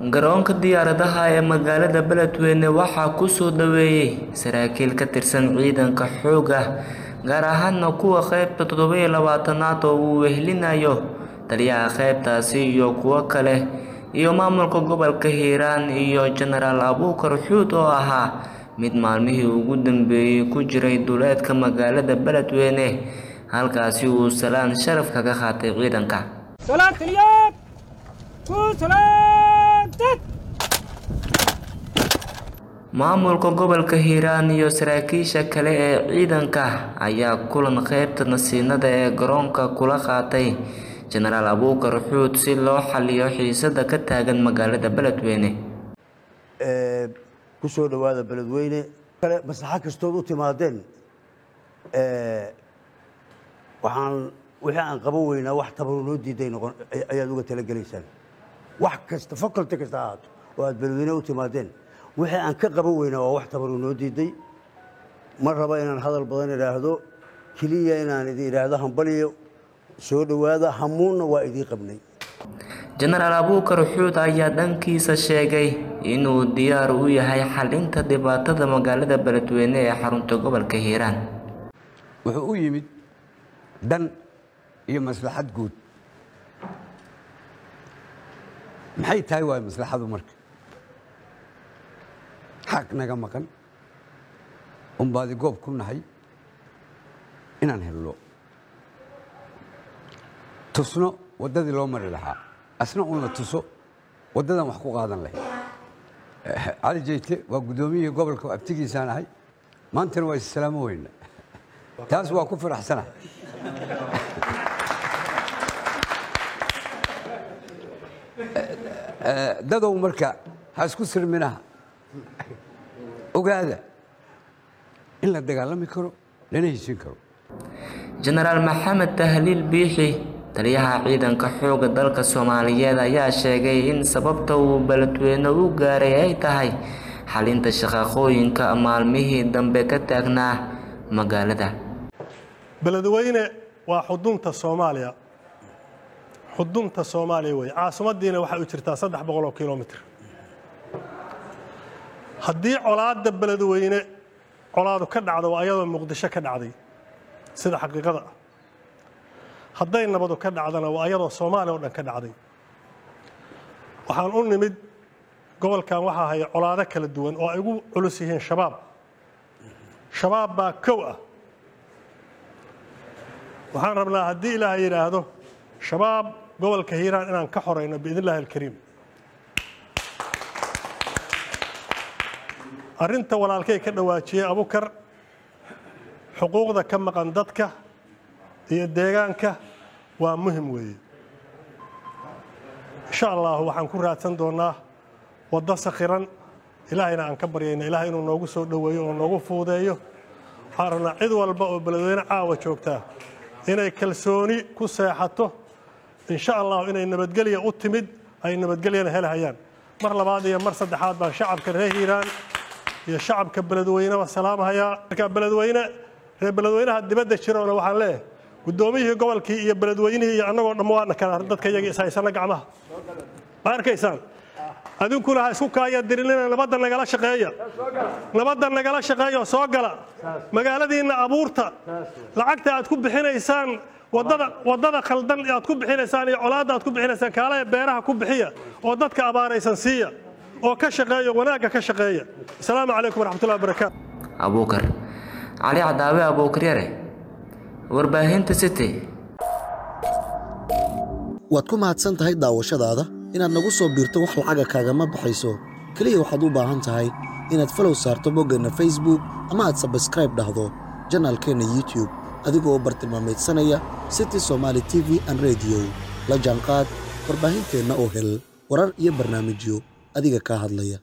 garoonka diyaaradaha ee magaalada beledweyne waxaa ku soo dhaweeyey saraakiil ka tirsan ciidanka xoogga gaar ahaana kuwa qeybta toddobiyo labaatanaad oo uu wehelinayo taliyaha qeybtaasi iyo kuwo kale iyo maamulka gobolka hiiraan iyo jenaraal abuukar xuud oo ahaa mid maalmihii ugu dambeeyey ku jiray duleedka magaalada beledweyne halkaasi uu salaan sharaf kaga qaatay ciidanka maamulka gobolka hiiraan iyo saraakiisha kale ee ciidanka ayaa kulan qeybta nasiinada ee garoonka kula qaatay. Jenaraal abuukar xuud si loo xaliyo xiisada ka taagan magaalada beledweyne. Ku soo dhowaada beledweyne. Kale maslaxo kastood u timaadeen waxaan wixii aan qaban weynaa wax tabaru noo diiday ayaad uga talagelaysaan wax kasta faculty kasta ahaato oo aad beledweyne u timaadeen. Wixii aan ka qaban weynaa waa wax tabaru noo diiday ma raba inaan hadal badan idhaahdo keliya inaan idin idhaahdo hambaliyo soo dhowaada hamuunna waa idiin qabnay. Jenaraal abuukar xuud ayaa dhankiisa sheegay inuu diyaar u yahay xalinta dhibaatada magaalada beledweyne ee xarunta gobolka hiiraan. Wuxuu u yimid dan iyo maslaxad guud maxay tahay waay maslaxadu marka xaq naga maqan un baadi goob ku nahay. Inaan hello. Tusno waddadii loo mari lahaa asna un la tuso waddadan wax ku qaadan lahayd cali jeyte waa guddoomiyihii gobolka abtigiisaan ahay maantana waa issalaamo weyna taas waa ku faraxsana dadow marka ha isku sirminaha. Ogaada in la dagaalami karo lana heshin karo. Jenaraal maxamed tahliil biixi taliyaha ciidanka xoogga dalka soomaaliyeed ayaa sheegay in sababta uu beledweyne u gaaray ay tahay xalinta shaqaaqooyinka maalmihii dambe ka taagnaa magaalada. Beledweyne waa xudunta soomaaliya xudunta soomaaliya wey caasimadiina waxay u jirtaa saddex boqoloo kilomitr haddii colaadda beledweyne colaadu ka dhacdo waa ayadoo muqdisho ka dhacday sida xaqiiqada. Ah hadday nabadu ka dhacdana waa ayadoo soomaaliya oo dhan ka dhacday. Waxaan u nimid gobolkan waxaa haya colaado kala duwan oo ay ugu culus yihiin shabaab. Shabaab baa kow ah. Waxaan rabnaa haddii ilaahay yidhaahdo shabaab gobolka hiiraan inaan ka xorayno biidn illahi alkariim. Arrinta walaalkay ka dhawaajiyey abukar xuquuqda ka maqan dadka iyo deegaanka waa muhiim weeye. Insha allah waxaan ku raadsan doonnaa waddo sakhiran ilaahayna aan ka baryayna ilahay inuu noogu soo dhoweeyo oo noogu fuudeeyo. Waxaan rabnaa cid walba oo beledweyne caawa joogtaa inay kalsooni ku seexato insha allahu inay nabadgelya u timid ay nabadgelyana helhayaan mar labaad iyo mar saddexaad baan shacabka reer hiiraan iyo shacabka beledweyneba salaamhayaa marka beledweyne reer beledweynaha dibadda jiroona waxaan leeyahay guddoomiyihii gobolkii iyo beledweynihii iyo annagoo dhamma waana kala dadka iyagii ishaysana gacmaha. Ma arkaysaan? Adinkuna ha isku kaaya dirinina nabadda nagala shaqeeya. Nabadda nagala shaqeeya oo soo gala. Magaaladiinna abuurta. Lacagta aad ku bixinaysaan waddada waddada khaldan aad ku bixinaysaan iyo colaadda aad ku bixinaysaan kaalaha beeraha ku bixiya oo dadka abaaraysan siiya oo ka shaqeeya wanaagga ka shaqeeya. Asalaamu calaykum waraxmatullahi wabarakaatu. Abuukar. Cali cadaawe abuukar yare. Warbaahinta city. Waad ku mahadsan tahay daawashadaada? Inaad nagu soo biirto wax lacaga kaagama baxayso. Keliya waxaad u baahan tahay inaad falow saarto boggeenna facebook ama aad sabskraib dhahdo janaalkeenna youtube adigoo bartilmaamaydsanaya city somaali t v an rediyo la jaanqaad warbaahinteenna oo hel warar iyo barnaamijyo adiga kaa hadlaya